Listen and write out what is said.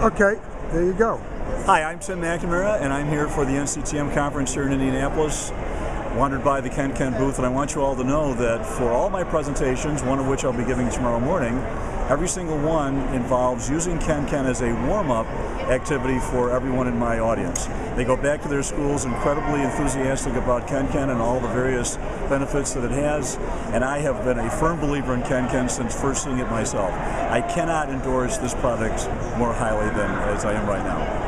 Okay, there you go. Hi, I'm Tim McNamara, and I'm here for the NCTM conference here in Indianapolis. Wandered by the KenKen booth, and I want you all to know that for all my presentations, one of which I'll be giving tomorrow morning, every single one involves using KenKen as a warm-up activity for everyone in my audience. They go back to their schools incredibly enthusiastic about KenKen and all the various benefits that it has, and I have been a firm believer in KenKen since first seeing it myself. I cannot endorse this product more highly than as I am right now.